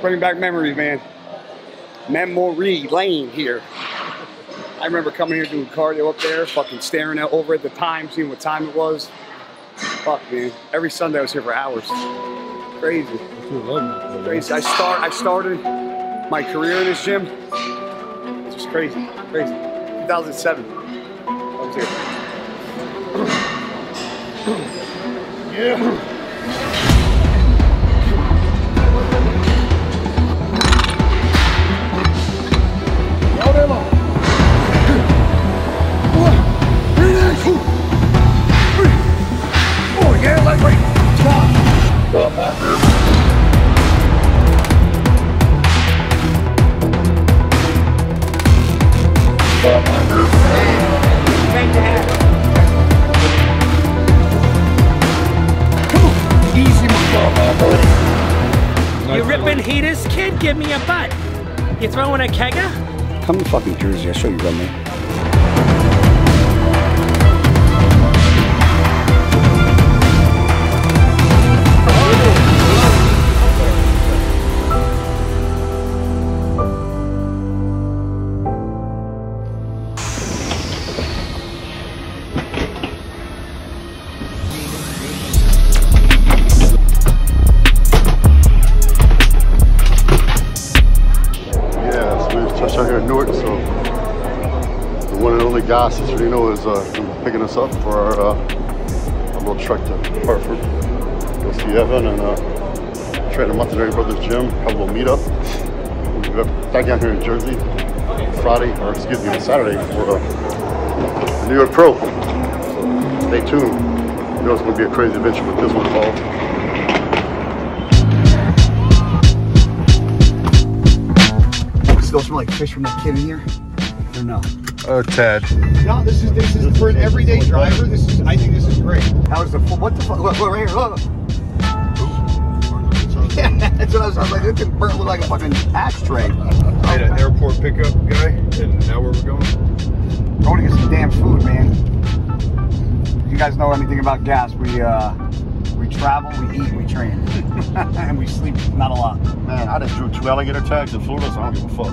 bring back memories, man. Memory lane here. I remember coming here doing cardio up there, fucking staring out over at the time, seeing what time it was. Fuck, man. Every Sunday I was here for hours. Crazy. Crazy. I start. I started my career in this gym. It's just crazy. Crazy. 2007. I was here. Yeah. You ripping heaters, kid? Give me a butt. You throwing a kegger? Come to fucking Jersey. I'll show you around there. And you know, is uh, picking us up for our, uh, little trek to Hartford. Go see Evan and uh, train at Montanari Brothers Gym, have a little meetup. We'll be back down here in Jersey Friday, or excuse me, on Saturday for uh, the New York Pro. So stay tuned. You know it's gonna be a crazy adventure with this one involved. Still smell like fish from that kid in here? Or no? Oh, Ted. No, this is this is for an everyday driver. This is I think this is great. How is the fu- what the fuck? Look, look right here. Look. Yeah, that's what I was, I was like. It can burn look like a fucking ashtray. I had an airport pickup guy, and now where we're going? Going to get some damn food, man. You guys know anything about Gasp? We uh, we travel, we eat, we train, and we sleep not a lot. Man, I just drew two alligator tags in Florida, so I don't give a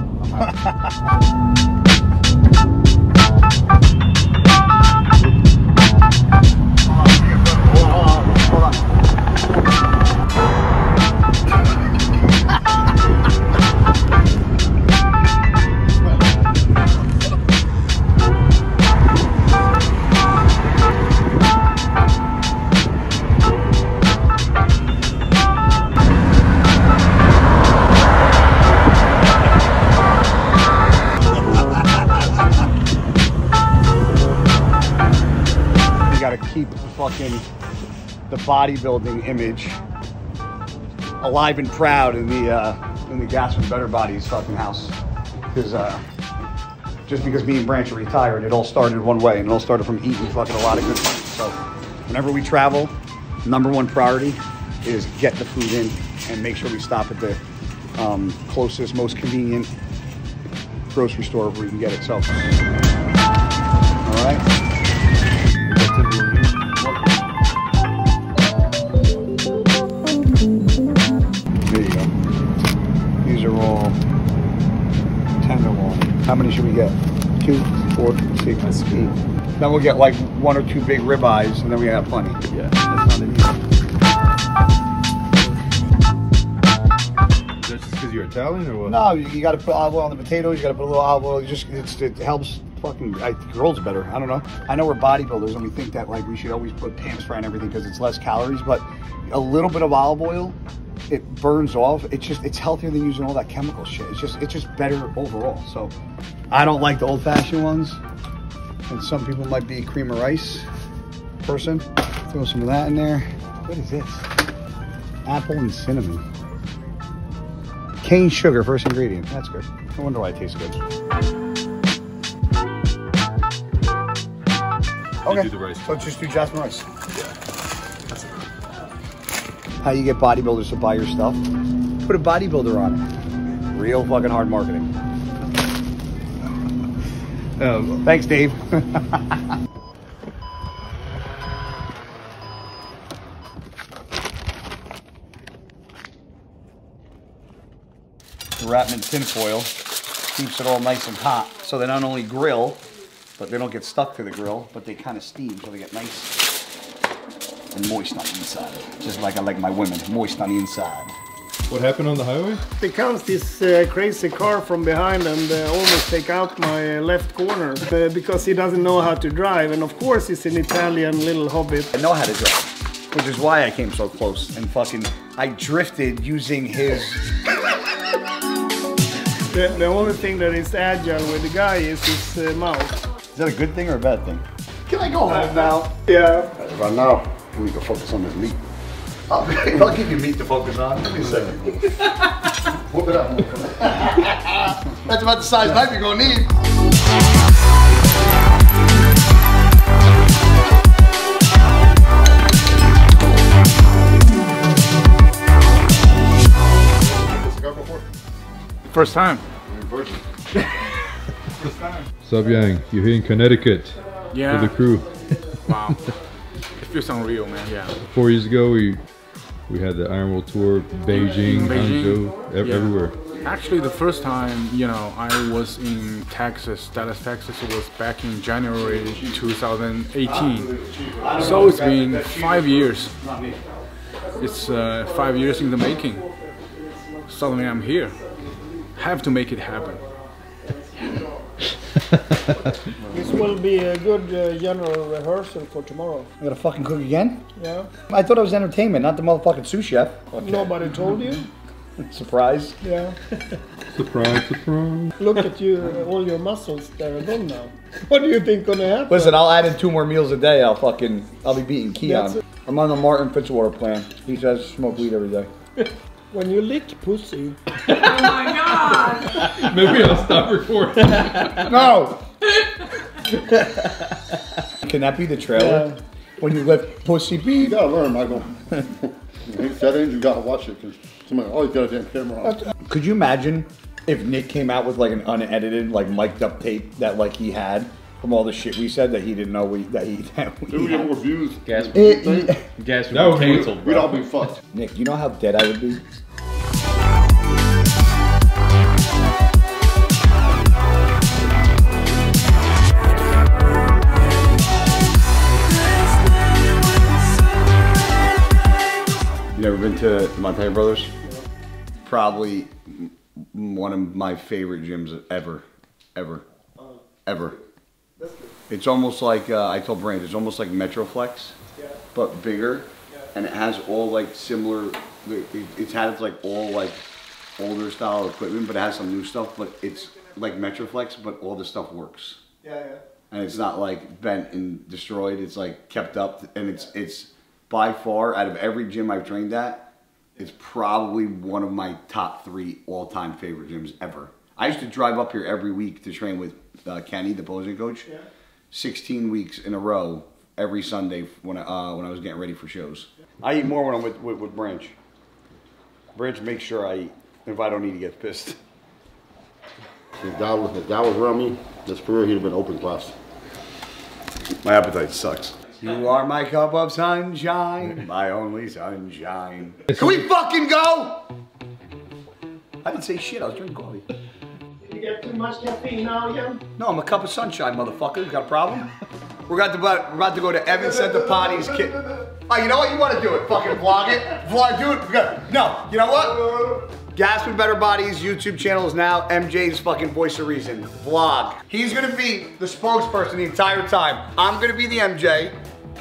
fuck. I'm happy. Hold on. Keep the fucking the bodybuilding image alive and proud in the uh, in the Gasp with better bodies fucking house. Because uh, just because me and Branch are retired, it all started one way, and it all started from eating fucking a lot of good food. So whenever we travel, number one priority is get the food in and make sure we stop at the um, closest, most convenient grocery store where we can get it. So, all right. How many should we get? Two, four, six, eight. Then we'll get like one or two big ribeyes, and then we have plenty. Yeah, that's not it That's just because you're Italian or what? No, you, you got to put olive oil on the potatoes. You got to put a little olive oil. You just it's, it helps fucking. I think rolls better. I don't know. I know we're bodybuilders and we think that like we should always put pan fry and everything because it's less calories, but a little bit of olive oil, it burns off. It's just it's healthier than using all that chemical shit. It's just it's just better overall. So I don't like the old fashioned ones, and some people might be cream of rice person. Throw some of that in there. What is this? Apple and cinnamon. Cane sugar, first ingredient. That's good. I wonder why it tastes good. Okay. do the rice. So just do jasmine rice. How you get bodybuilders to buy your stuff? Put a bodybuilder on it. Real fucking hard marketing. Um, Thanks, Dave. wrap them in tin foil. Keeps it all nice and hot. So they not only grill, but they don't get stuck to the grill, but they kind of steam, so they get nice and moist on the inside. Just like I like my women, moist on the inside. What happened on the highway? There comes this uh, crazy car from behind and uh, almost take out my uh, left corner uh, because he doesn't know how to drive. And of course, he's an Italian little hobbit. I know how to drive, which is why I came so close and fucking I drifted using his. The, the only thing that is agile with the guy is his uh, mouth. Is that a good thing or a bad thing? Can I go home now? Yeah. Right now, we need to focus on this meat. I'll, I'll give you meat to focus on. Give me a second. Whoop it up. That's about the size knife you're gonna need. Cigar before? First time. Virgin. Sup, Yang? You're here in Connecticut Yeah. with the crew. Wow. unreal, man. Yeah. Four years ago, we we had the Iron World Tour, Beijing, Beijing. Hangzhou, ev- Yeah. everywhere. Actually, the first time, you know, I was in Texas, Dallas, Texas, was back in January 2018. So it's been five years. It's uh, five years in the making. Suddenly I'm here. Have to make it happen. This will be a good uh, general rehearsal for tomorrow. I gotta fucking cook again? Yeah. I thought it was entertainment, not the motherfucking sous chef. Nobody told you? Surprise. Yeah. Surprise, surprise. Look at you, all your muscles, they're gone now. What do you think gonna happen? Listen, I'll add in two more meals a day. I'll fucking, I'll be beating That's Keon. I'm on the Martin Fitzwater plan. He says smoke weed every day. When you lick pussy, oh my god! Maybe I'll stop recording. No! Can that be the trailer? Yeah. When you lift pussy You gotta learn, Michael. Hate settings, you gotta watch it because somebody always got a damn camera on. Could you imagine if Nick came out with like an unedited, like mic'd up tape that like he had from all the shit we said that he didn't know we that he that we Then we get more views. Gas, It- it- gas That would be- canceled, We'd bro. all be fucked. Nick, you know how dead I would be? You ever been to Montanari Brothers? Probably m- one of my favorite gyms ever, ever, ever. It's almost like uh, I told Branch, it's almost like Metroflex, but bigger, and it has all like similar. It, it has like all like older style equipment, but it has some new stuff. But it's like Metroflex, but all the stuff works yeah, yeah. and it's not like bent and destroyed. It's like kept up, and it's it's by far out of every gym I've trained at, it's probably one of my top three all time favorite gyms ever. I used to drive up here every week to train with uh, Kenny, the posing coach. Yeah. 16 weeks in a row every Sunday when I, uh, when I was getting ready for shows. I eat more when I'm with, with, with Branch. Branch makes sure I eat if I don't eat, he gets pissed. If God was, if God was around me, this career, he'd have been open class. My appetite sucks. You are my cup of sunshine, my only sunshine. Can we fucking go? I didn't say shit. I was drinking coffee. You get too much caffeine now, Jan? No, I'm a cup of sunshine, motherfucker. You got a problem? We're about to, we're about to go to Evan Centopani's kid. Oh, you know what? You want to do it? Fucking vlog it. Vlog, do it. No, you know what? Gasp with Better Bodies YouTube channel is now MJ's fucking voice of reason. Vlog. He's gonna be the spokesperson the entire time. I'm gonna be the MJ.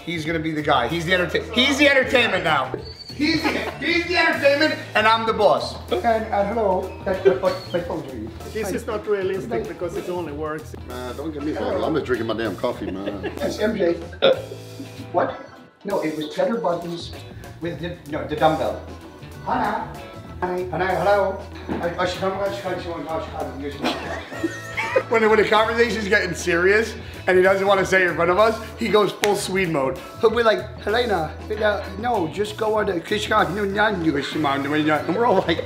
He's gonna be the guy. He's the entertainment. He's the entertainment now. He's the, he's the entertainment, and I'm the boss. And, and hello. My phone's ringing. This is not realistic because it only works. Man, don't get me started. I'm just drinking my damn coffee, man. Yes, MJ. What? No, it was cheddar buttons with the, no, the dumbbell. Hana. Hana, hello. When, when the conversation's getting serious and he doesn't want to say in front of us, he goes full Swede mode. He'll be like, Helena, no, just go on the Kishka, and we're all like,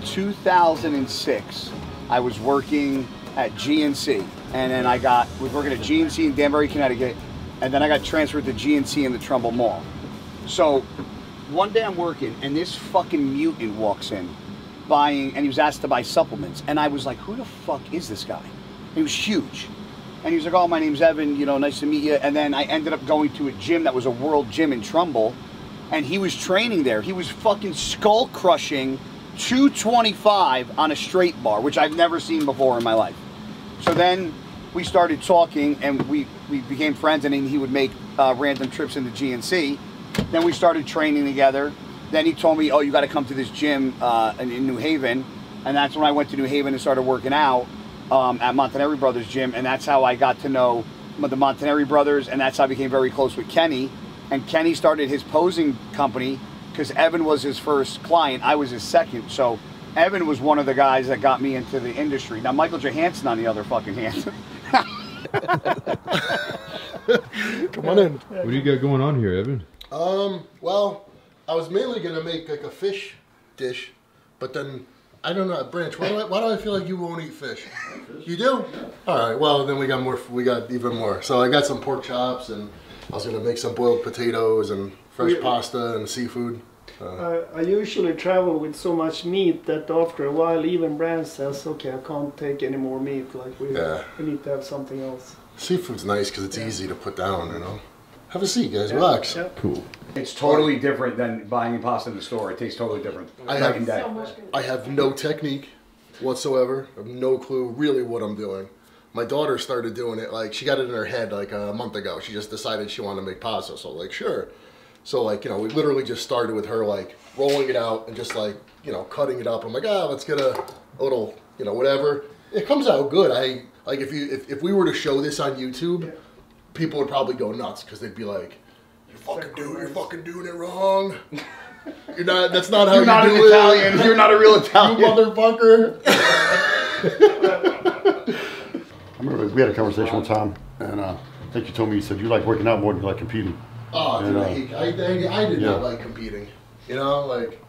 2006, I was working at GNC, and then I got was working at GNC in Danbury, Connecticut, and then I got transferred to GNC in the Trumbull Mall. So one day I'm working, and this fucking mutant walks in, buying, and he was asked to buy supplements, and I was like, "Who the fuck is this guy?" He was huge, and he was like, "Oh, my name's Evan. You know, nice to meet you." And then I ended up going to a gym that was a world gym in Trumbull, and he was training there. He was fucking skull crushing 225 on a straight bar, which I've never seen before in my life. So then we started talking, and we we became friends, and he would make uh, random trips into GNC. Then we started training together. Then he told me, "Oh, you got to come to this gym uh, in, in New Haven," and that's when I went to New Haven and started working out um, at Montanari Brothers Gym, and that's how I got to know the Montanari Brothers, and that's how I became very close with Kenny. And Kenny started his posing company because Evan was his first client. I was his second. So Evan was one of the guys that got me into the industry. Now Michael Johansson, on the other fucking hand, Come on in. What do you got going on here, Evan? Um, well, I was mainly gonna make like a fish dish, but then I don't know, Branch. Why do I, why do I feel like you won't eat fish? You do? All right. Well, then we got more. We got even more. So I got some pork chops, and I was gonna make some boiled potatoes and fresh We- pasta and seafood. Uh, I, I usually travel with so much meat that after a while, even Branch says, "Okay, I can't take any more meat. Like we, Yeah. we need to have something else." Seafood's nice because it's easy to put down. You know. Have a seat, guys. Relax. Yeah. Cool. it's totally different than buying pasta in the store. It tastes totally different. I have- and day. I have no technique whatsoever. I have no clue really what I'm doing. My daughter started doing it like she got it in her head like a month ago. She just decided she wanted to make pasta. So like sure. So like you know we literally just started with her like rolling it out and just like you know cutting it up. I'm like ah let's get a, a little you know whatever. It comes out good. I like if you if, if we were to show this on YouTube, people would probably go nuts because they'd be like, "You're fucking do you're fucking doing it wrong." You're not. That's not how You're you not do an it. Italian. You're not a real Italian, You Italian. motherfucker. I remember we had a conversation one time, and uh, I think you told me you said you like working out more than you like competing. Oh, dude, Yeah. I, hate, I, I, I did Yeah. not like competing. You know, like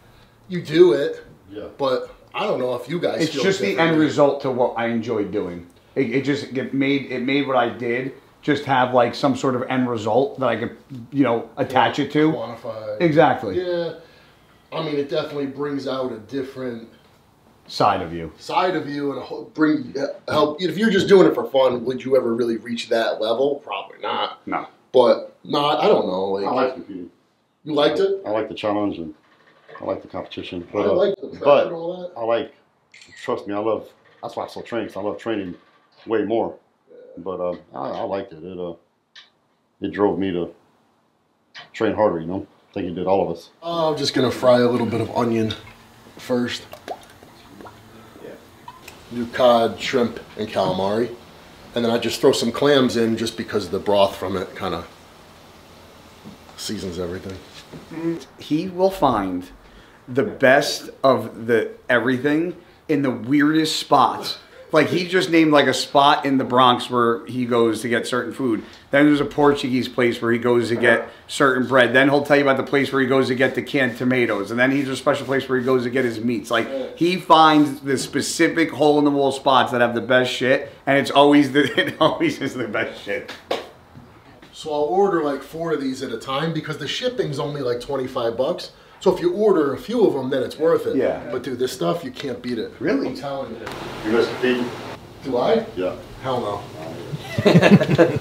you do it, Yeah. but I don't know if you guys. It's feel just the end result to what I enjoyed doing. It, it just it made it made what I did just have like some sort of end result that I could you know attach it to. Quantify. Exactly. Yeah. I mean, it definitely brings out a different Side of you. side of you and a whole, bring help. If you're just doing it for fun, would you ever really reach that level? Probably not. No. But not. I don't know. Like I like competing. you liked it. I like the challenge and I like the competition. I But, uh, like the but and all that. I like, trust me, I love. That's why I still train. 'cause I love training way more. But uh, I, I liked it. It uh, it drove me to train harder. You know, I think it did all of us. Oh, I'm just gonna fry a little bit of onion first. Do cod, shrimp, and calamari, and then I just throw some clams in just because the broth from it kind of seasons everything. Mm-hmm. He will find the best of the everything in the weirdest spots. Like he just named like a spot in the Bronx where he goes to get certain food. Then there's a Portuguese place where he goes to get certain bread. Then he'll tell you about the place where he goes to get the canned tomatoes. And then he's a special place where he goes to get his meats. Like he finds the specific hole in the wall spots that have the best shit, and it's always the it always is the best shit. So I'll order like four of these at a time because the shipping's only like 25 bucks. So if you order a few of them, then it's worth it. Yeah. But dude, this stuff you can't beat it. Really? I'm telling you. You guys competing? Do I? Yeah. Hell no.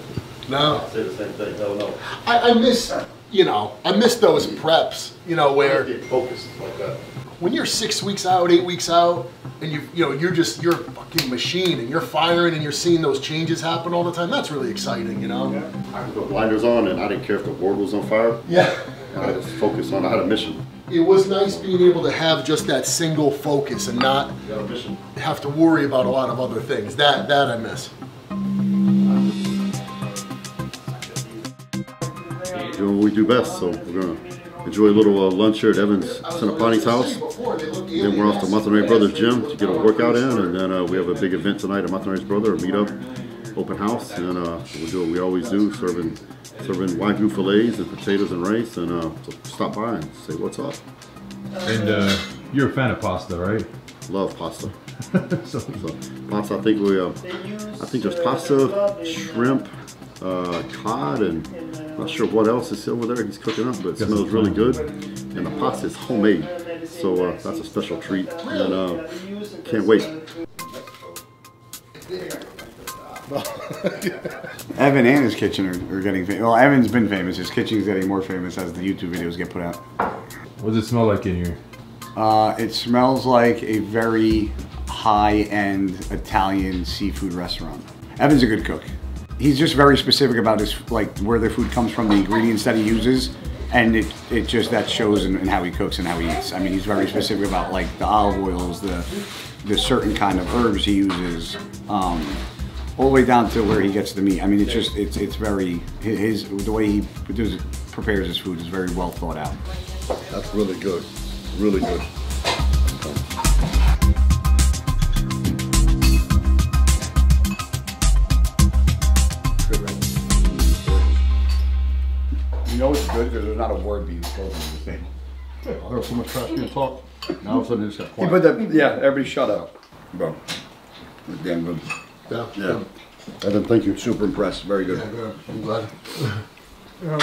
no. I say the same thing. Hell no. I, I miss, you know, I miss those preps. You know where. Get focused like that. when you're six weeks out, eight weeks out, and you you know you're just you're a fucking machine and you're firing and you're seeing those changes happen all the time. That's really exciting, you know. I put blinders on and I didn't care if the board was on fire. Yeah. I just focused on. I had a mission. It was nice being able to have just that single focus and not have to worry about a lot of other things. That that I miss. Doing what we do best. So we're gonna enjoy a little uh, lunch here at Evan Centopani's house. Then we're off to Montanari Brothers Gym to get a workout in, and then uh, we have a big event tonight at Montanari's Brother, a meetup, open house, and uh, we'll do what we always do, serving serving wagyu fillets and potatoes and rice, and uh, so stop by and say what's up. And uh, you're a fan of pasta, right? love pasta. so, so, pasta. I think we. Uh, I think there's pasta, shrimp, uh, cod, and I'm not sure what else is over there. He's cooking up, but it smells really good. And the pasta is homemade, so uh, that's a special treat. And uh, can't wait. Evan and his kitchen are, are getting famous. Well, Evan's been famous. His kitchen's getting more famous as the YouTube videos get put out. What does it smell like in here? Uh, it smells like a very high-end Italian seafood restaurant. Evan's a good cook. He's just very specific about his like where the food comes from, the ingredients that he uses, and it, it just that shows in, in how he cooks and how he eats. I mean, he's very specific about like the olive oils, the the certain kind of herbs he uses, um, all the way down to where he gets the meat. I mean, it's just it's it's very his the way he produces, prepares his food is very well thought out. That's really good. Really good. You know it's good because there's not a word being spoken in this thing. I heard so much trash being talked. Now all of a sudden it just got He quiet. put the yeah. Everybody shut up, bro. Damn good. Yeah. Yeah. Evan, thank you. Were super impressed. Very good. I'm glad. Um,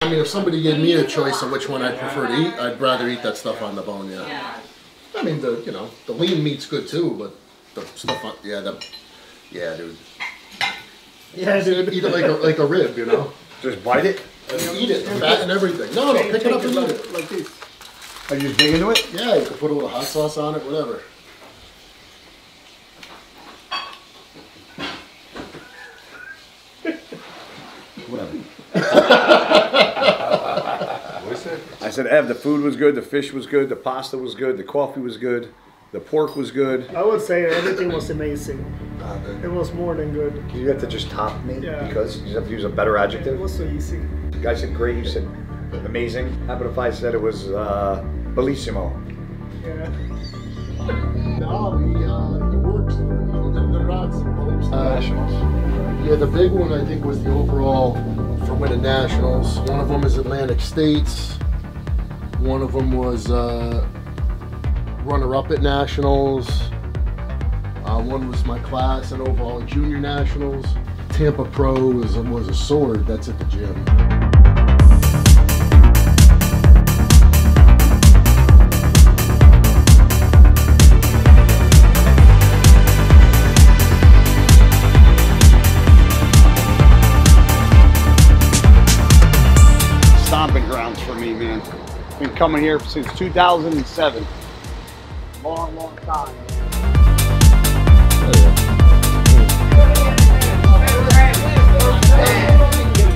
I mean, if somebody gave me a choice of which one I'd prefer to eat, I'd rather eat that stuff on the bone. Yeah. I mean, the you know the lean meat's good too, but the stuff on yeah the yeah dude. Yeah, dude. Eat it like a like a rib, you know. Just bite it. And eat it, the fat and everything. No, no, pick it up and eat it. Like this. Are you just dig into it? Yeah, you can put a little hot sauce on it, whatever. I said, Ev, the food was good, the fish was good, the pasta was good, the coffee was good, the pork was good. I would say everything was amazing. It was more than good. You have to just top me Yeah. because you have to use a better adjective. It was so easy. The guy said great, you said amazing. How about if I said it was uh, bellissimo? Yeah. No, he uh, he works. They're not supposed to. Nationals. Yeah, the big one I think was the overall for winning nationals. One of them is Atlantic States. One of them was uh, runner-up at nationals. Uh, one was my class and overall junior nationals. Tampa Pro was, was a sword. That's at the gym. Been coming here since 2007. Long, long time.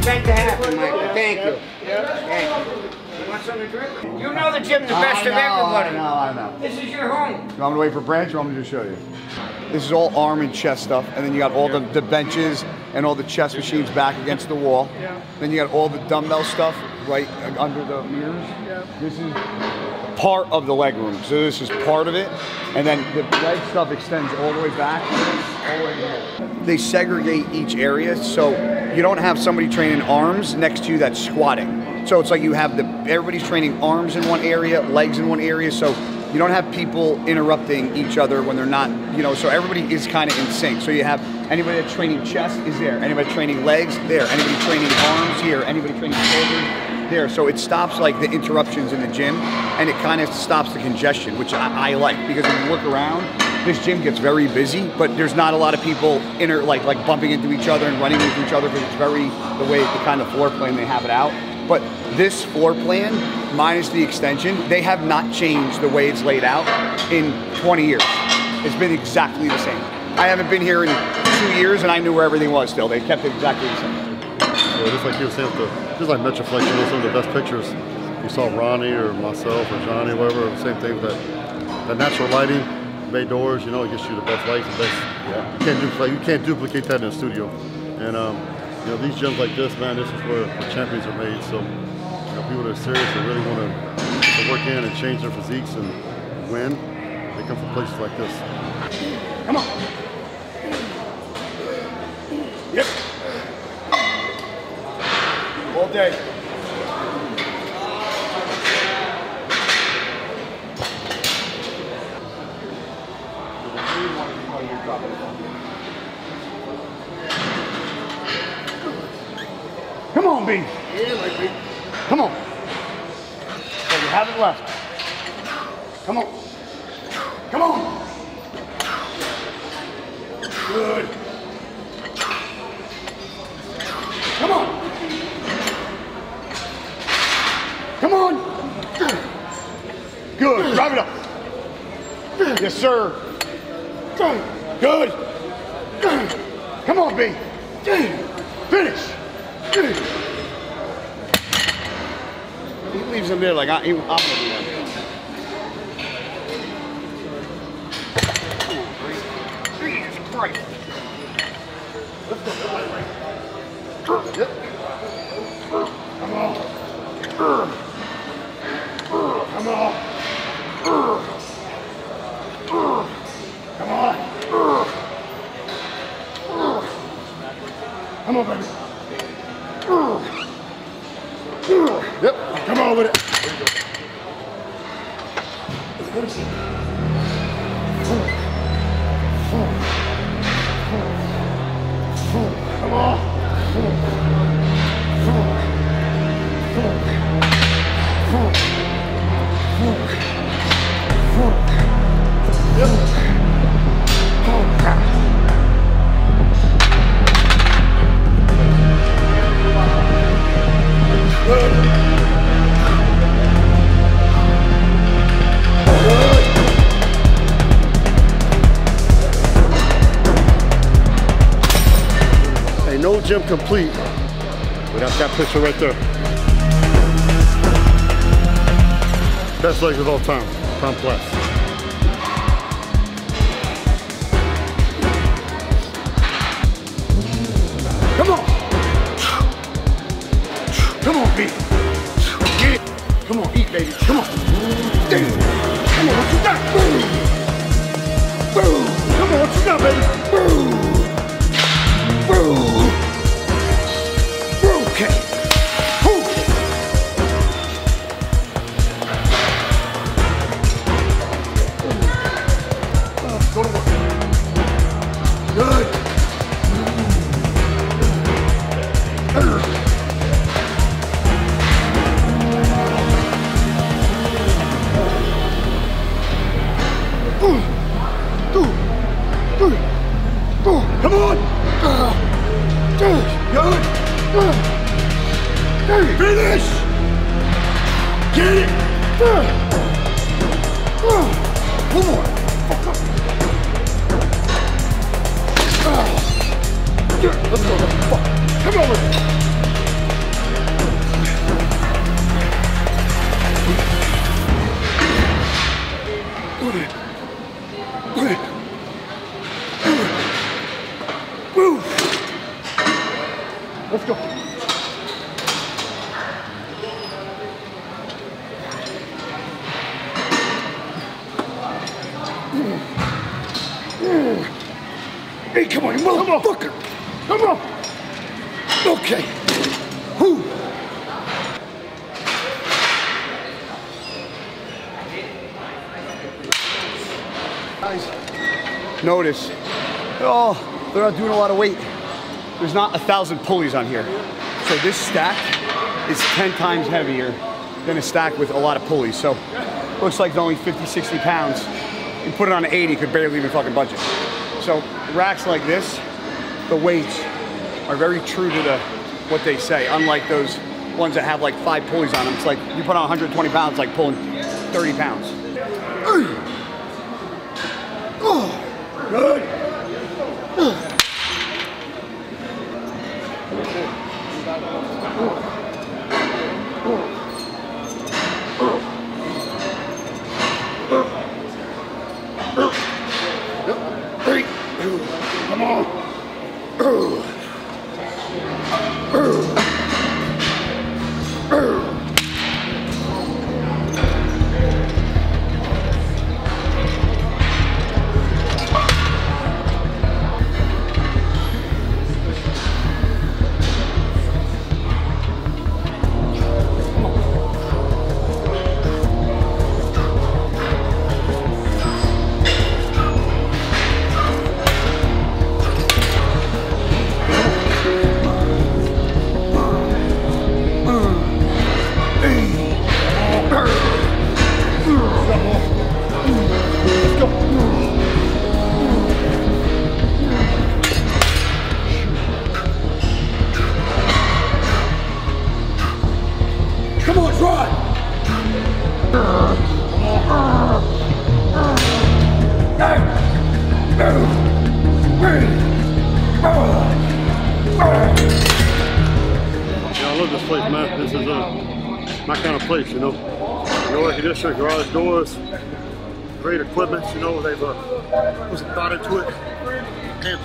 Meant to Michael. Thank you. Thank you. You want something to drink? You know the gym the best of everybody. I know, I know. This is your home. You want me to wait for Branch or want me to just show you? This is all arm and chest stuff, and then you got all the, the benches and all the chest machines back against the wall. Yeah. Then you got all the dumbbell stuff right under the mirrors. Yeah. This is part of the leg room, so this is part of it, and then the leg stuff extends all the way back. the way. They segregate each area, so you don't have somebody training arms next to you that's squatting. So it's like you have the everybody's training arms in one area, legs in one area, so you don't have people interrupting each other when they're not, you know, so everybody is kind of in sync. So you have anybody training chest is there, anybody training legs there, anybody training arms here, anybody training shoulders there. So it stops like the interruptions in the gym and it kind of stops the congestion, which I, I like because when you look around, this gym gets very busy, but there's not a lot of people inter like like bumping into each other and running into each other because it's very the way the kind of floor plan they have it out. But this floor plan, minus the extension, they have not changed the way it's laid out in 20 years. It's been exactly the same. I haven't been here in two years and I knew where everything was still. They kept it exactly the same. So just like you were saying, the, just like Metroflex, you know, some of the best pictures you saw Ronnie or myself or Johnny, whatever, the same thing with that, that natural lighting, bay doors, you know, it gets you the best lights, the best, yeah. you can't duplicate, you can't duplicate that in a studio. And, um, you know, these gyms like this, man, this is where champions are made. So, you know, people that are serious and really want to, to work in and change their physiques and win, they come from places like this. Come on. Yep. All day. Come on, B. Yeah, like me. Come on. So you have it left. Come on. Come on. Good. Come on. Come on. Good. Drive it up. Yes, sir. Good. Come on, B. Finish. He leaves him there like I, I'm gonna do that. Christ. Yep. Come on. Come on. Come on. Come on, baby. No gym complete without that picture right there. Best legs of all time, complex. Come on. Come on, B. Come on, eat, baby. Come on. Damn. Come on, what you got? Boom. Boom. Come on, what you got, baby? Boom. Hey, come on, you motherfucker! Come on! Okay. Whew. Guys, notice, oh, they're not doing a lot of weight. There's not a thousand pulleys on here. So this stack is 10 times heavier than a stack with a lot of pulleys. So looks like it's only 50, 60 pounds. You put it on 80, could barely even fucking budget. So racks like this, the weights are very true to the what they say, unlike those ones that have like five pulleys on them. It's like you put on 120 pounds, like pulling 30 pounds. Oh, good.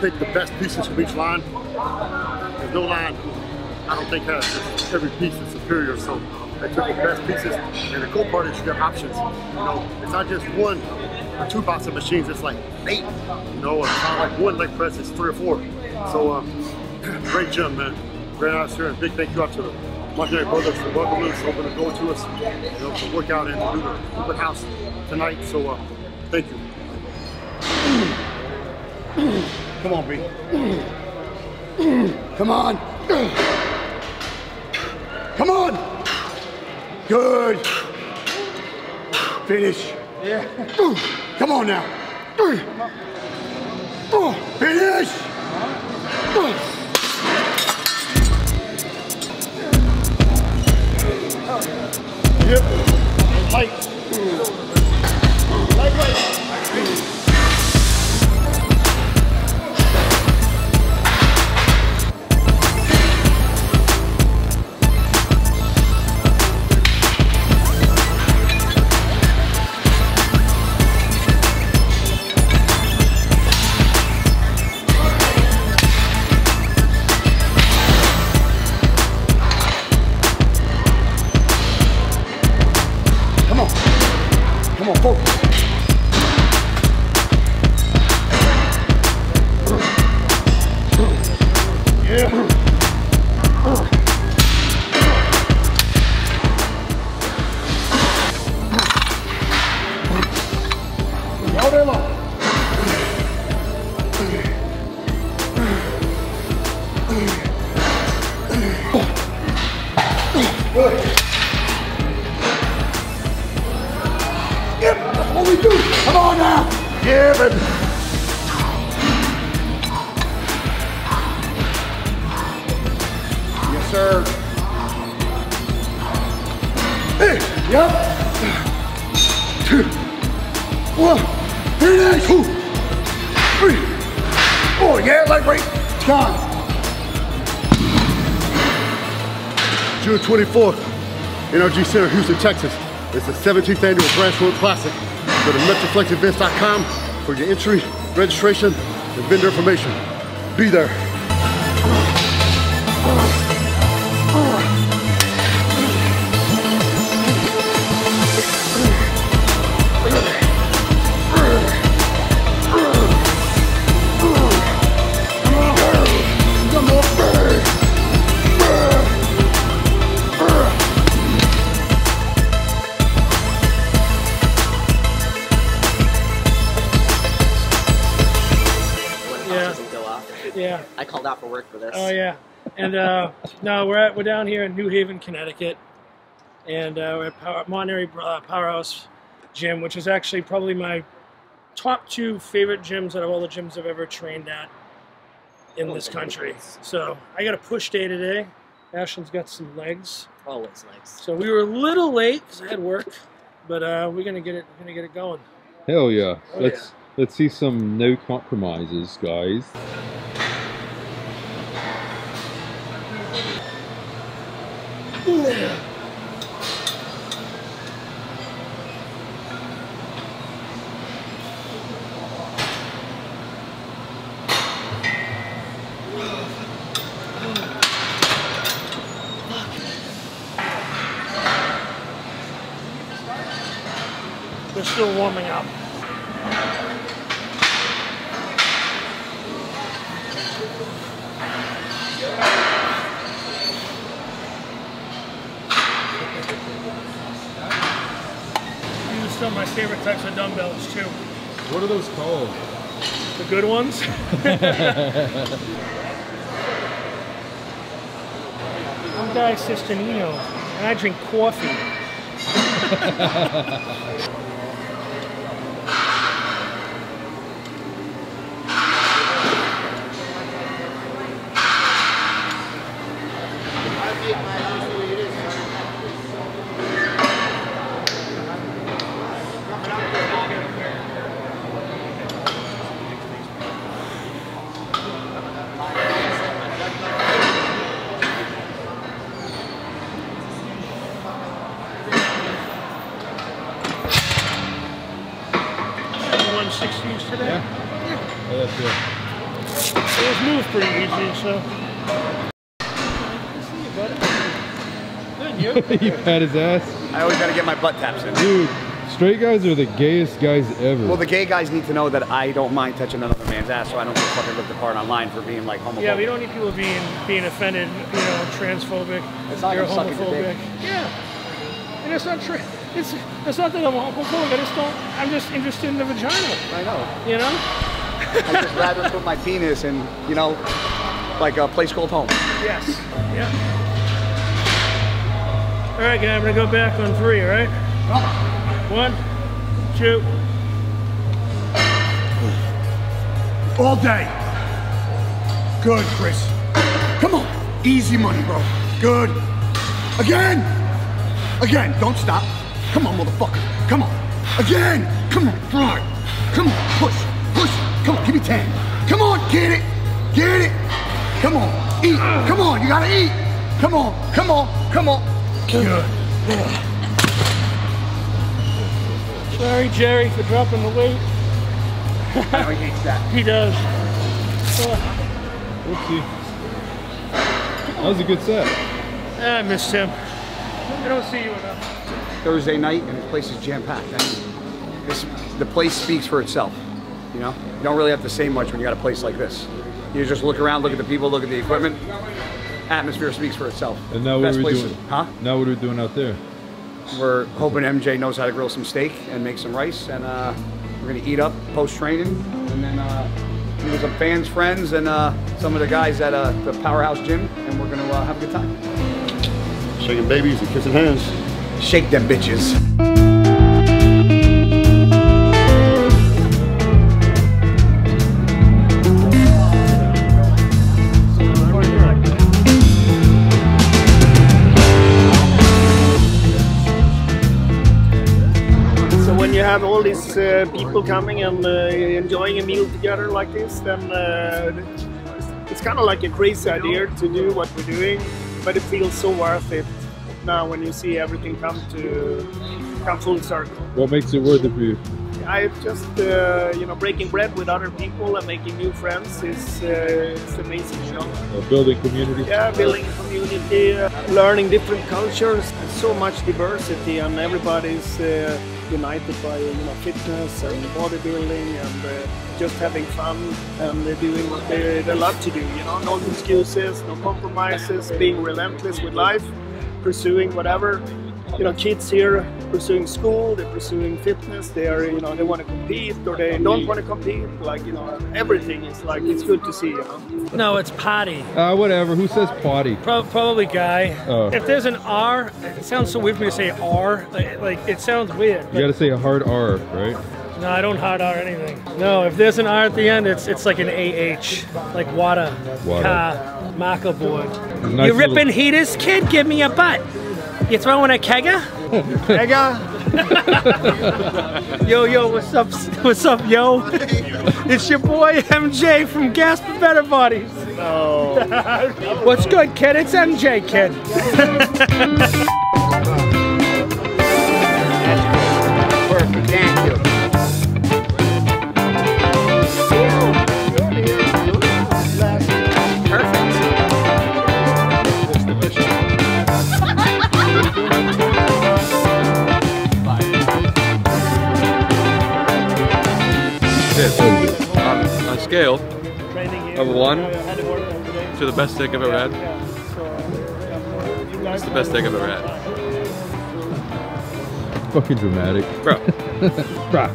Handpicked the best pieces from each line. There's no line, I don't think, has every piece is superior. So they took the best pieces. And the cool part is you got options. You know, it's not just one or two boxing machines, it's like eight. You know, it's not like one leg press, it's three or four. So, uh, great gym, man. Great atmosphere, and big thank you out to the Montanari Brothers for welcoming us, opening the door to us, you know, to work out and to do the open house tonight. So, uh, thank you. Come on, B. Come on. Come on. Good. Finish. Yeah. Come on now. Finish. June 24th, NRG Center, Houston, Texas. It's the 17th annual Branch Warren Classic. Go to MetroflexEvents.com for your entry, registration, and vendor information. Be there. Work for this. Oh yeah, and uh, no, we're at we're down here in New Haven, Connecticut, and uh, we're at Power, Montanari uh, Powerhouse Gym, which is actually probably my top two favorite gyms out of all the gyms I've ever trained at in this country. So I got a push day today. Ashland's got some legs, Always legs. so we were a little late because I had work, but uh, we're gonna get it we're gonna get it going. Hell yeah. Oh, let's let's see some no compromises, guys. They're still warming up. Are still my favorite types of dumbbells too. What are those called? The good ones. I'm Guy Cisternino, and I drink coffee. 60s today. Yeah, that's it. It was moved pretty easy, so. Good, you? you pat his ass. I always got to get my butt taps in. Dude, straight guys are the gayest guys ever. Well, the gay guys need to know that I don't mind touching another man's ass, so I don't get fucking ripped apart online for being like homophobic. Yeah, we don't need people being being offended, you know, transphobic. It's not you're gonna suck at your homophobic. Yeah, and it's not true. It's it's not that I'm homophobic. I just don't. I'm just interested in the vagina. I know. You know. I'd just rather put my penis in, you know, like a place called home. Yes. Yeah. All right, guy. I'm gonna go back on three. All right. One, two. All day. Good, Chris. Come on. Easy money, bro. Good. Again. Again. Don't stop. Come on, motherfucker. Come on. Again. Come on. Right. Come on. Push. Push. Come on. Give me 10. Come on. Get it. Get it. Come on. Eat. Come on. You gotta eat. Come on. Come on. Come on. Good. Sorry, Jerry, for dropping the weight. I know he hates that. He does. Uh, Whoopsie. That was a good set. I missed him. I don't see you enough. Thursday night, and the place is jam packed. This, the place speaks for itself. You know, you don't really have to say much when you got a place like this. You just look around, look at the people, look at the equipment. Atmosphere speaks for itself. And now what Best are we places- doing? Huh? Now what are we doing out there? We're hoping MJ knows how to grill some steak and make some rice, and uh, we're gonna eat up post training, and then uh, meet with some fans, friends, and uh, some of the guys at uh, the Powerhouse Gym, and we're gonna uh, have a good time. Shaking babies and kissing hands. Shake them bitches. Have all these uh, people coming and uh, enjoying a meal together like this, then uh, it's kind of like a crazy idea to do what we're doing, but it feels so worth it now when you see everything come to come full circle. What makes it worth it for you? I just uh, you know breaking bread with other people and making new friends is uh, it's amazing show. Uh, building community? Yeah, building community, uh, learning different cultures, so much diversity, and everybody's uh, united by you know fitness and bodybuilding and uh, just having fun and uh, doing what they, they love to do. You know, no excuses, no compromises, being relentless with life, pursuing whatever. You know, kids here pursuing school, they're pursuing fitness, they are, you know, they want to compete or they don't want to compete. Like, you know, everything is like, it's good to see, you know. No, it's potty. Uh, whatever. Who says potty? Pro- probably guy. Oh. If there's an R, it sounds so weird for me to say R. Like, like it sounds weird. You gotta say a hard R, right? No, I don't hard R anything. No, if there's an R at the end, it's it's like an AH, like water, Water. car, marker board. Nice you ripping little- heaters, kid? Give me a butt. You throwing a kegger? kegger? yo, yo, what's up? What's up, yo? It's your boy MJ from Gasp for Better Bodies. Oh. what's good, kid? It's MJ, kid. best steak I've ever had. It's the best steak I've ever had. Fucking dramatic. Bro. Bruh.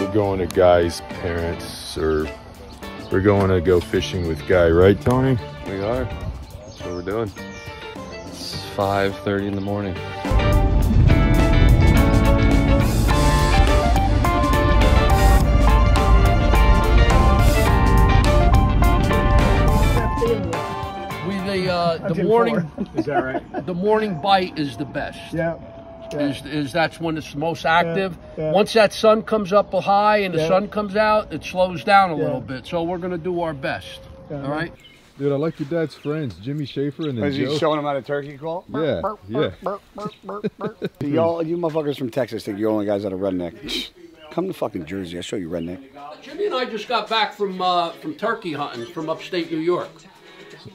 We're going to Guy's parents, or we're going to go fishing with Guy, right, Tony? We are. That's what we're doing. It's 5.30 in the morning. Uh, the morning Is that right? the morning bite is the best. Yeah. Is, is that's when it's most active. yeah. Once that sun comes up high and the Yeah. sun comes out, it slows down a Yeah. little bit. So we're gonna do our best. Yeah. All right. Dude, I like your dad's friends, Jimmy Schaefer and then Is he Joe. showing him how to turkey call? Yeah, yeah. See, y'all, you motherfuckers from Texas think you're only guys that are redneck. Come to fucking Jersey. I'll show you redneck. Jimmy and I just got back from uh, from turkey hunting from upstate New York,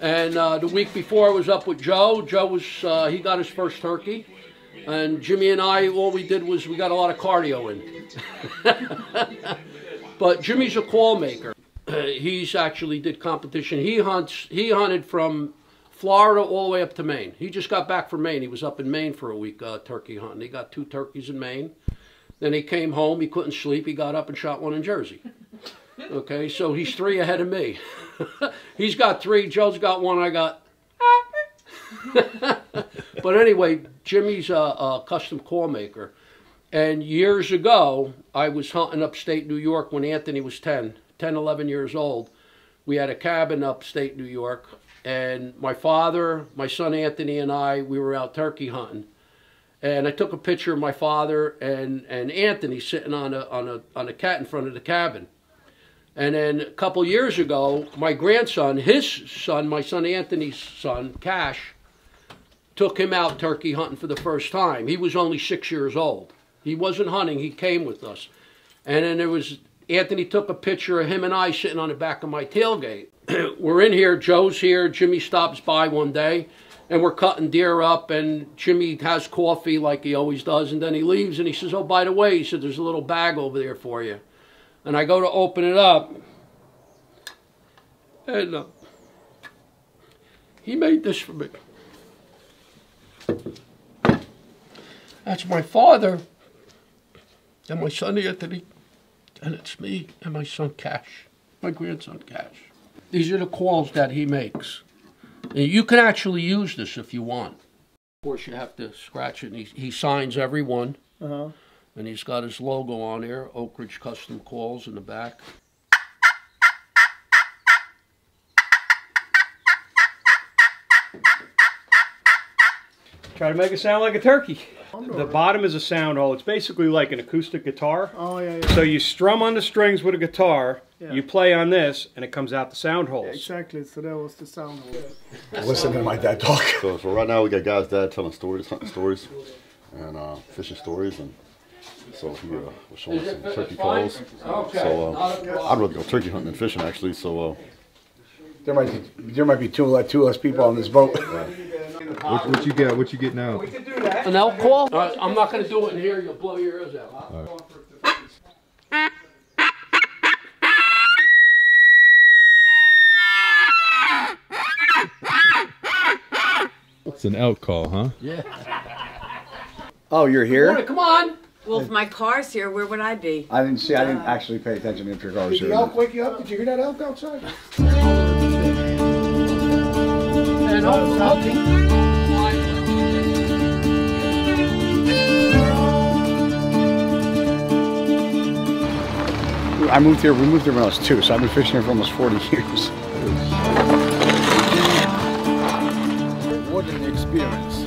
and uh, the week before I was up with Joe. Joe was uh, he got his first turkey, and Jimmy and I all we did was we got a lot of cardio in. but Jimmy's a call maker. He's actually did competition. He hunts. He hunted from Florida all the way up to Maine. He just got back from Maine. He was up in Maine for a week uh, turkey hunting. He got two turkeys in Maine. Then he came home. He couldn't sleep. He got up and shot one in Jersey. Okay, so he's three ahead of me. he's got three. Joe's got one. I got. but anyway, Jimmy's a, a custom call maker. And years ago, I was hunting upstate New York when Anthony was 10, 10, 11 years old. We had a cabin upstate New York. And my father, my son Anthony, and I, we were out turkey hunting. And I took a picture of my father and, and Anthony sitting on a, on, a, on a cat in front of the cabin. And then a couple years ago, my grandson, his son, my son Anthony's son, Cash, took him out turkey hunting for the first time. He was only six years old. He wasn't hunting, he came with us. And then there was, Anthony took a picture of him and I sitting on the back of my tailgate. we're in here, Joe's here, Jimmy stops by one day, and we're cutting deer up, and Jimmy has coffee like he always does, and then he leaves and he says, Oh, by the way, he said, there's a little bag over there for you. And I go to open it up, and uh, he made this for me. That's my father and my son Anthony, and it's me and my son Cash, my grandson Cash. These are the calls that he makes. And you can actually use this if you want. Of course, you have to scratch it. He, he signs every one. Uh-huh. And he's got his logo on there, Oak Ridge Custom Calls in the back. Try to make it sound like a turkey. The bottom is a sound hole. It's basically like an acoustic guitar. Oh, yeah, yeah. So you strum on the strings with a guitar, Yeah. you play on this, and it comes out the sound holes. Exactly, so that was the sound hole. Listen to my dad talk. So, so right now we got guys dad telling stories, hunting stories, and uh, fishing stories, and so he uh, was showing us some turkey calls. Okay, So uh. I'd rather go turkey hunting than fishing actually. So uh, There might be there might be two less two less people on this boat. What, what you got? What you get now? An elk call? All right, I'm not going to do it in here. You'll blow your ears out. It's an elk call, huh? Yeah. Oh, you're here? Come on. Well, if my car's here, where would I be? I didn't see. I didn't uh, actually pay attention if your car was Did the here. elk wake you up? Did you hear that elk outside? And hopefully, I moved here. We moved here when I was two, so I've been fishing here for almost 40 years. What an experience.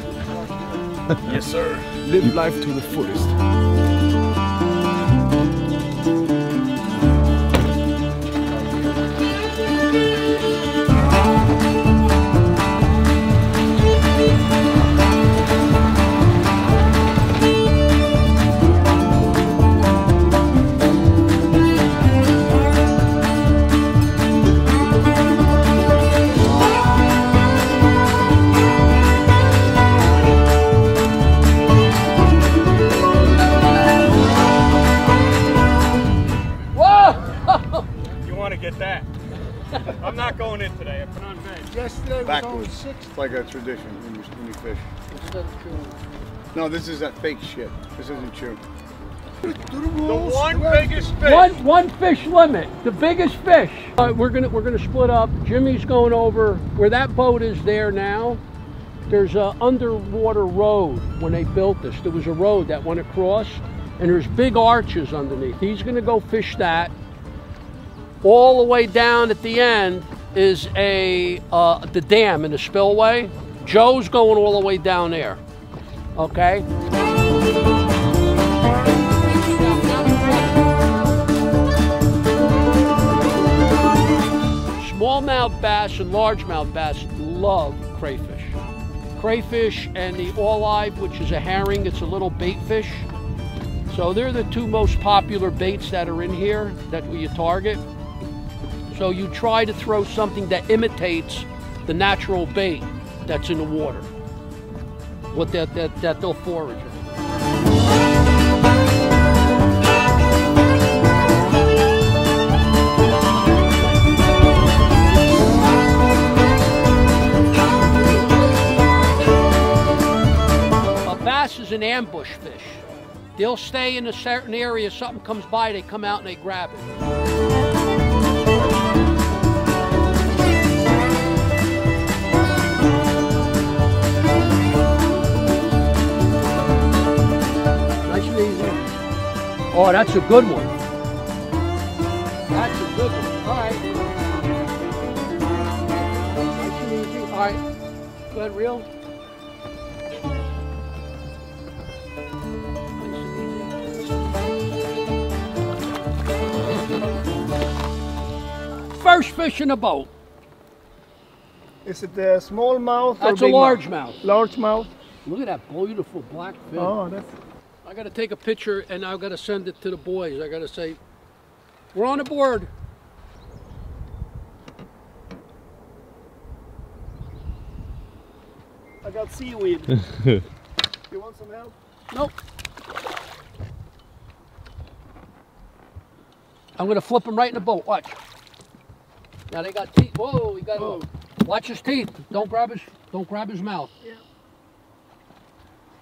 yes, sir. Live life to the fullest. Like a tradition when you, when you fish. No, this is that fake shit. This isn't true. The one biggest fish. One one fish limit, the biggest fish. Uh, we're gonna we're gonna split up. Jimmy's going over where that boat is there now. There's a underwater road when they built this. There was a road that went across, and there's big arches underneath. He's gonna go fish that. All the way down at the end is a uh, the dam and the spillway. Joe's going all the way down there. Okay. Smallmouth bass and largemouth bass love crayfish. Crayfish and the olive, which is a herring, it's a little bait fish. So they're the two most popular baits that are in here that we target. So you try to throw something that imitates the natural bait that's in the water. What that, that, that they'll forage. A bass is an ambush fish. They'll stay in a certain area, something comes by, they come out and they grab it. Oh, that's a good one. That's a good one. All right. Nice and easy. All right. Go ahead, reel. First fish in a boat. Is it a small mouth or That's a big large mouth? mouth. Large mouth. Look at that beautiful black fin. Oh, that's. I got to take a picture and I've got to send it to the boys. I got to say, we're on the board. I got seaweed. you want some help? Nope. I'm gonna flip him right in the boat. Watch. Now they got teeth. Whoa, he got. Oh. Watch his teeth. Don't grab his. Don't grab his mouth. Yeah.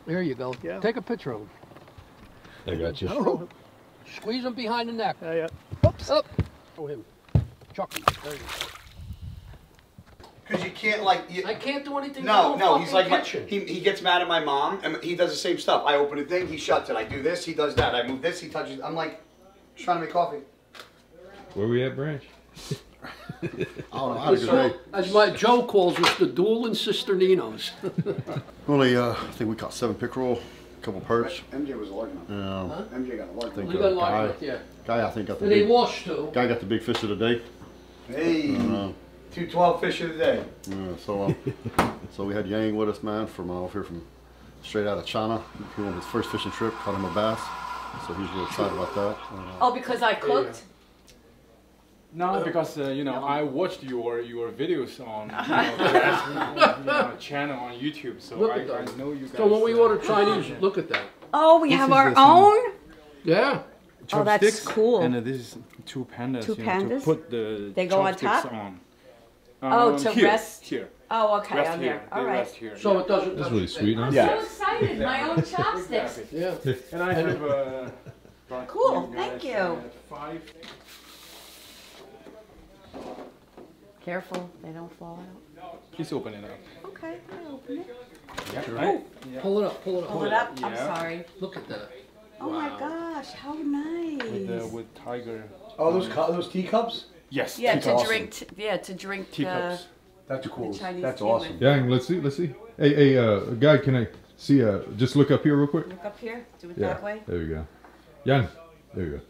There you go. Yeah. Take a picture of him. I got you. Oh. Squeeze him behind the neck. Yeah, yeah. Oops. Up. Oh him. Chuck him. There you go. Because you can't like. You, I can't do anything. no, no. He's like my, he, he gets mad at my mom, and he does the same stuff. I open a thing, he shuts it. I do this, he does that. I move this, he touches. I'm like, trying to make coffee. Where we at, Branch? I don't know. I had a good So, day. as my Joe calls us, the duel in Cisterninos. Only, uh, I think we caught seven pickerel, a couple perch. MJ was a large one. Yeah. MJ got a large I one. You got a large guy, yeah. guy, I think got the And they big, washed too. guy got the big fish of the day. Hey, Uh, 212 fish of the day. yeah, so, uh, so we had Yang with us, man, from uh, over here from straight out of China. He went on his first fishing trip, caught him a bass. So he's real excited about that. Uh, Oh, because I cooked? No, because uh, you know I watched your your videos on you know, the you know, channel on YouTube, so Look I, at that. I know you guys. So when we uh, order Chinese, look at that. Oh, we This have our the same. own? Yeah. Oh, that's cool. And uh, this is two pandas. Two you know, pandas? to put the They go on chopsticks top? on. Oh, Um, to here, rest- Here. Oh, okay, Rest on here. there. All They right. rest here. So yeah. it doesn't. That's really sweet, huh? I'm Yeah. so excited. My own chopsticks. Yeah. And I have. Uh, Cool, thank you. uh, five. Careful, they don't fall out. Please open it up. Okay, I open it. Yeah, right? Yeah. Pull it up. Pull it up. Pull it up. I'm Yeah. sorry. Look at that. Oh my gosh, how nice. With, uh, with tiger. Oh, those cu- those teacups? Yes. yeah, to Teacups. drink. Yeah, to drink. Teacups. That's cool. That's tea awesome. Yeah, let's see, let's see. Hey, hey, uh, guy, can I see? Uh, just look up here real quick. look up here. Do it Yeah, that way. there you go. Jan, there you go.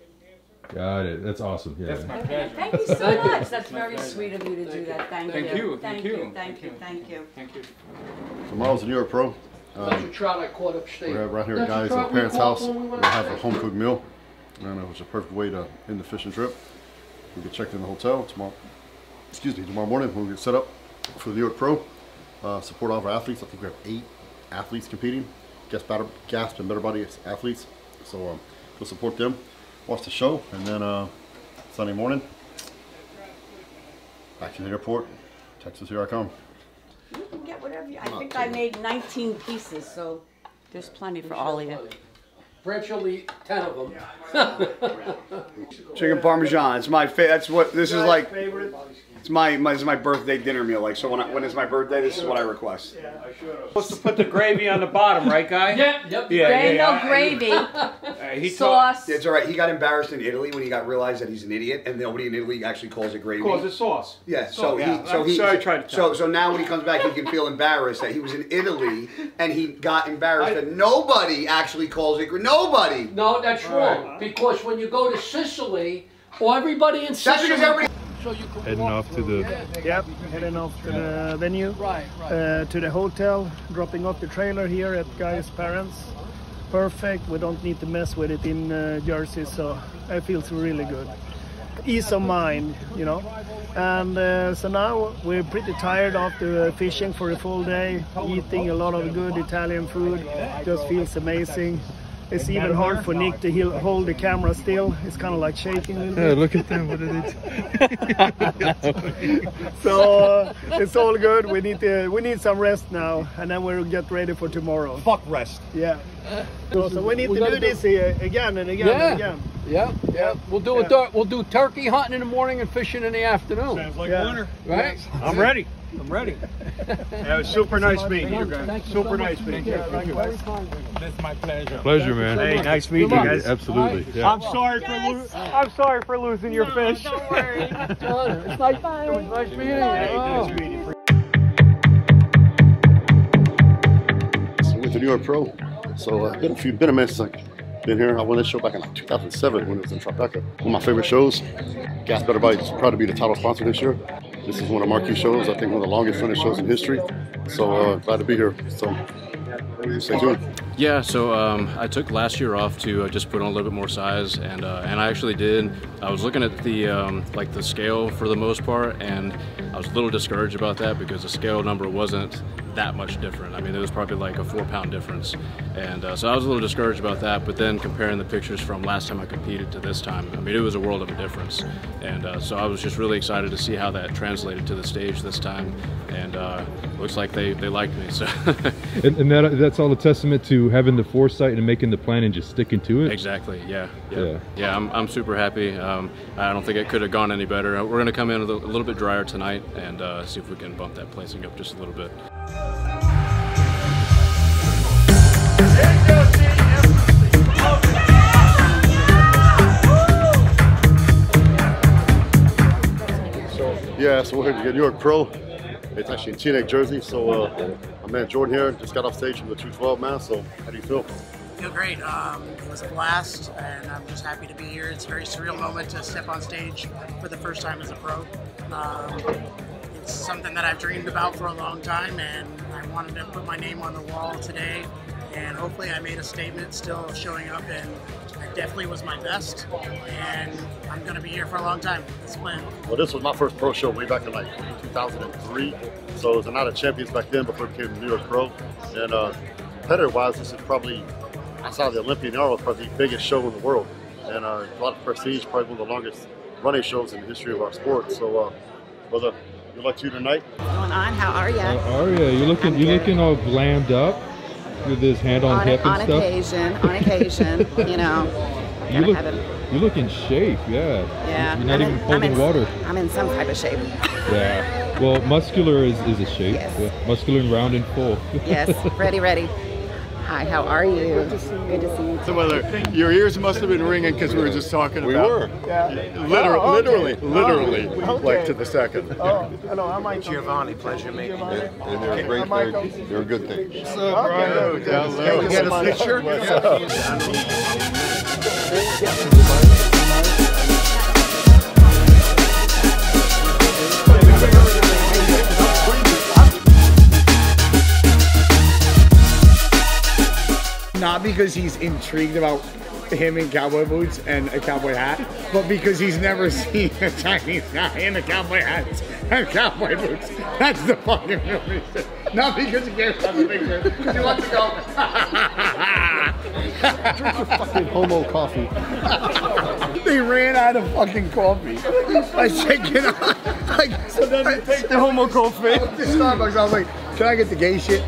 Got it. That's awesome. Yeah. That's my Okay, pleasure. Thank you so much. That's very pleasure. sweet of you to do that. Thank, Thank you. you, Thank thank you. you, Thank you. Thank you. Thank you. tomorrow's the New York Pro. That's Um, a trout I caught upstate. we're right here at guys' trout uh, parents' house. we We'll have a home cooked meal. And it was a perfect way to end the fishing trip. We'll get checked in the hotel tomorrow. Excuse me, tomorrow morning we'll get set up for the New York Pro. Uh, support all of our athletes. I think we have eight athletes competing. Gasp, batter, gasp and better body athletes. So um, go support them. Watch the show, and then uh, Sunday morning, back to the airport. Texas, here I come. You can get whatever you. I Not think too I much. made 19 pieces, so there's plenty for all of you. Branch will eat ten of them. Chicken parmesan. It's my fa- That's what this is like. Favorite? It's my, my this is my birthday dinner meal. Like so, when I, when it's my birthday, this is what I request. Yeah, I should have. Supposed to put the gravy on the bottom, right, guy? Yeah. Yep. Yeah, There yeah, no gravy, Uh, he told, sauce. It's all right. He got embarrassed in Italy when he got realized that he's an idiot, and nobody in Italy actually calls it gravy. calls it sauce. Yeah, So, so yeah, he, so I'm he, sorry I tried to so so now when he comes back, he can feel embarrassed that he was in Italy and he got embarrassed that nobody actually calls it. gra- Nobody. No, that's wrong. Because when you go to Sicily, or everybody in That's Sicily. because everybody. Heading off to the Yep, heading off to the venue, Right, right. uh, to the hotel, dropping off the trailer here at Guy's parents. Perfect. We don't need to mess with it in uh, Jersey, so it feels really good. Ease of mind, you know. And uh, so now we're pretty tired after uh, fishing for a full day, eating a lot of good Italian food. Just feels amazing. It's even hard for Nick to heal- hold the camera still. It's kind of like shaking a little bit. Yeah, look at them. What are they so uh, it's all good. We need to we need some rest now, and then we'll get ready for tomorrow. Fuck rest. Yeah. So, so we need We to gotta do this uh, again and again Yeah. and again. Yeah, yeah. We'll do a tur- we'll do turkey hunting in the morning and fishing in the afternoon. Sounds like Yeah. winter. Right? I'm ready. I'm ready. Yeah, it was super nice meeting you guys. Thank Super so nice meeting you. Thank you. That's my pleasure. Pleasure, man. Hey, nice meeting you guys. Absolutely. Yeah. I'm sorry for lo- I'm sorry for losing your fish. Don't worry. it's nice, it was nice meeting you. Oh. So with the New York Pro. So uh, been a few been a minute since I've been here. I won this show back in like 2007 when it was in Tribeca. One of my favorite shows. Gasp Better Bodies proud to be the title sponsor this year. This is one of marquee shows. I think one of the longest running shows in history. So uh, glad to be here. So stay tuned. Yeah, so um, I took last year off to uh, just put on a little bit more size, and uh, and I actually did. I was looking at the um, like the scale for the most part, and I was a little discouraged about that because the scale number wasn't that much different. I mean, it was probably like a four pound difference, and uh, so I was a little discouraged about that. But then comparing the pictures from last time I competed to this time, I mean, it was a world of a difference, and uh, so I was just really excited to see how that translated to the stage this time, and uh, looks like they they liked me. So And, and that that's all a testament to having the foresight and making the plan and just sticking to it. Exactly. Yeah. Yeah. Yeah. Yeah. I'm, I'm super happy. Um, I don't think it could have gone any better. We're gonna come in a little, bit drier tonight and uh, see if we can bump that placing up just a little bit. Yeah, so we're here to York Pro. It's actually in Teaneck, Jersey. So uh, my man Jordan here just got off stage from the 212 man. So how do you feel? feel great. Um, it was a blast, and I'm just happy to be here. It's a very surreal moment to step on stage for the first time as a pro. Um, it's something that I've dreamed about for a long time, and I wanted to put my name on the wall today. And hopefully, I made a statement still showing up, and it definitely was my best. And I'm going to be here for a long time. That's plan. Well, this was my first pro show way back in like 2003. So it was a Night of Champions back then before it became New York Pro. And uh, competitor-wise, this is probably outside of the Olympian era, probably the biggest show in the world, and uh, a lot of prestige. Probably one of the longest running shows in the history of our sport. So, uh, brother, good luck to you tonight. going on? How are you? How are you? You looking You're looking all glammed up with this hand on, on, hip and on stuff. occasion, on occasion, you know. You look you look in shape. Yeah. Yeah. You're not I'm even in, I'm holding in, water. I'm in some type of shape. Yeah. Well, muscular is, is a shape. Yeah. Muscular and round and full. Yes, ready, ready. Hi, how are you? Good to see you. Good to see you. So whether your ears must have been ringing because we were just talking We about. were. Literally, Oh, okay. literally, oh, literally, Oh, like to the second. Oh, hello, I'm Michael. Giovanni, pleasure meeting you. And they're a great thing. They're a good thing. What's up, bro? Can we get a picture? Not because he's intrigued about him in cowboy boots and a cowboy hat, but because he's never seen a Chinese guy in a cowboy hat and cowboy boots. That's the fucking real reason. Not because he cares about the picture, because he wants to go. Drink your fucking homo coffee. they ran out of fucking coffee. I said, can I? Like, so then I take the homo coffee. I went to Starbucks. I was like, can I get the gay shit?